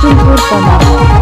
ピンク吗。